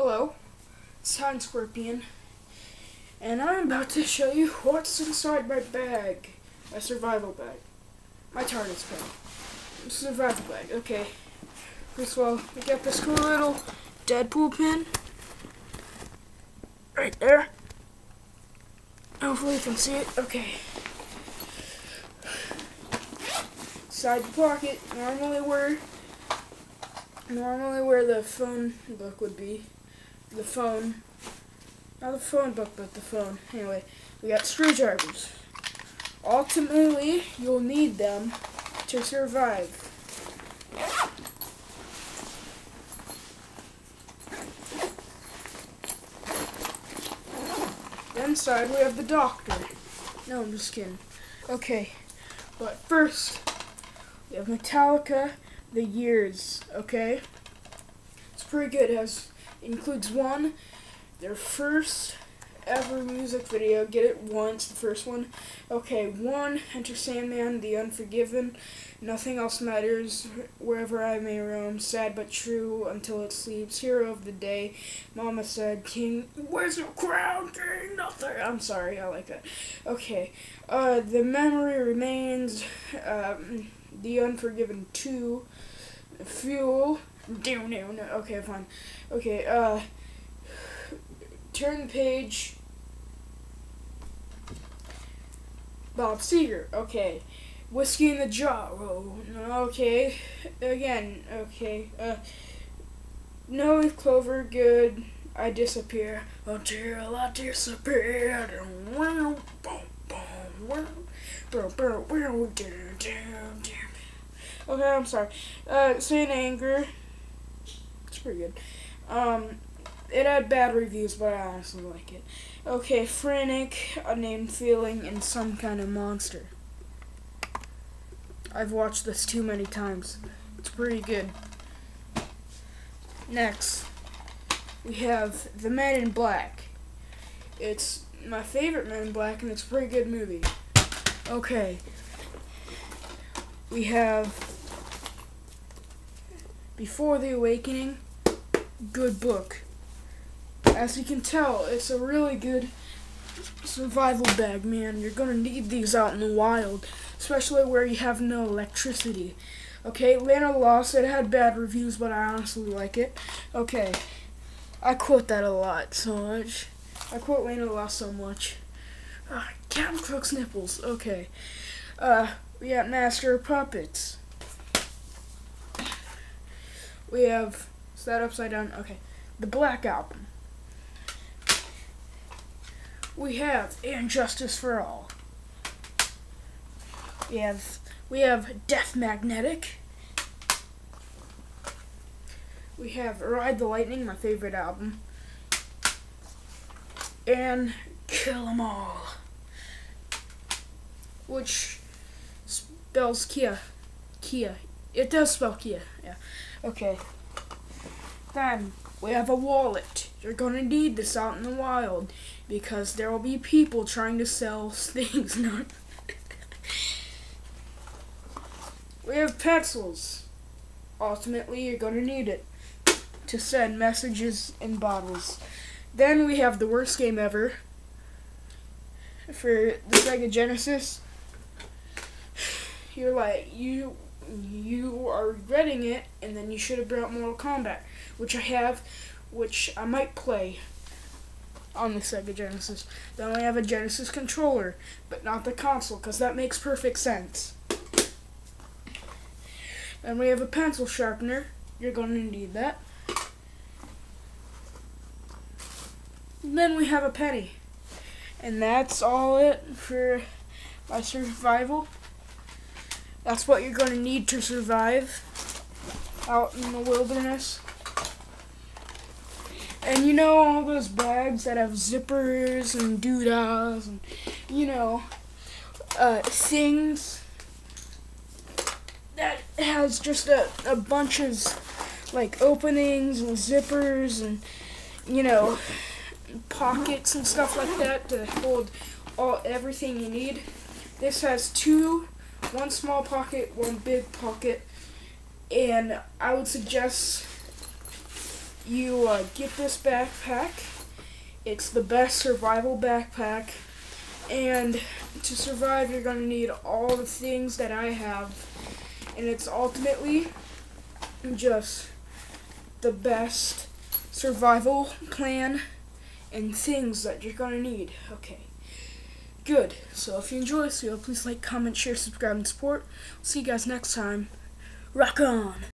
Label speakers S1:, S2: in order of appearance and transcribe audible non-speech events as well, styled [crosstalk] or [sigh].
S1: Hello, it's Time Scorpion, and I'm about to show you what's inside my bag, my survival bag, my TARDIS bag, survival bag. Okay, first of all, we got this cool little Deadpool pin. Right there. Hopefully you can see it. Okay. Side pocket, normally where normally where the phone book would be the phone. Not the phone book, but the phone. Anyway, we got screwdrivers. Ultimately, you'll need them to survive. Inside, we have the doctor. No, I'm just kidding. Okay, but first, we have Metallica, The Years, okay? It's pretty good. It has includes one, their first ever music video. Get it once, the first one. Okay, one, Enter Sandman, The Unforgiven. Nothing else matters. Wherever I may roam, sad but true until it sleeps. Hero of the day. Mama said, King, where's your crown, King? Nothing. I'm sorry, I like that. Okay, uh, The Memory Remains. Um, the Unforgiven 2. Fuel. No, no, no. Okay, fine. Okay, uh, turn the page. Bob Seger. Okay. Whiskey in the jar. Oh, okay. Again. Okay. Uh, no clover. Good. I disappear until I disappear. Okay, I'm sorry. Uh, Saint Anger. It's pretty good. Um, it had bad reviews, but I honestly like it. Okay, Frantic, a feeling, and some kind of monster. I've watched this too many times. It's pretty good. Next, we have The Man in Black. It's my favorite Man in Black, and it's a pretty good movie. Okay. We have Before the Awakening. Good book. As you can tell, it's a really good survival bag, man. You're gonna need these out in the wild, especially where you have no electricity. Okay, the Lost, it had bad reviews, but I honestly like it. Okay, I quote that a lot so much. I quote Land of Lost so much. Uh, Captain Cook's nipples. Okay. Uh, we got Master Puppets. We have, is that upside down? Okay. The Black Album. We have And Justice for All. We have we have Death Magnetic. We have Ride the Lightning, my favorite album. And Kill 'Em All. Which spells Kia. Kia. It does spell Kia, yeah. Okay. Then we have a wallet. You're gonna need this out in the wild because there will be people trying to sell [laughs] things. We have pencils. Ultimately, you're gonna need it to send messages in bottles. Then we have the worst game ever for the Sega Genesis. [sighs] You're like you you are regretting it, and then you should have brought Mortal Kombat, which I have, which I might play on the Sega Genesis. Then we have a Genesis controller, but not the console, because that makes perfect sense. Then we have a pencil sharpener. You're going to need that. then we have a penny. And that's all it for my survival. That's what you're going to need to survive out in the wilderness. And you know all those bags that have zippers and doodahs and, you know, uh, things that has just a, a bunch of, like, openings and zippers and, you know, pockets and stuff like that to hold all everything you need. This has two, one small pocket, one big pocket, and I would suggest you uh, get this backpack. It's the best survival backpack. And to survive, you're going to need all the things that I have. And it's ultimately just the best survival plan and things that you're going to need. Okay. Good. So if you enjoy this video, please like, comment, share, subscribe, and support. See you guys next time. Rock on!